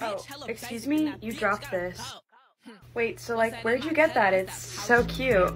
Oh, excuse me? You dropped this. Wait, so like, where'd you get that? It's so cute.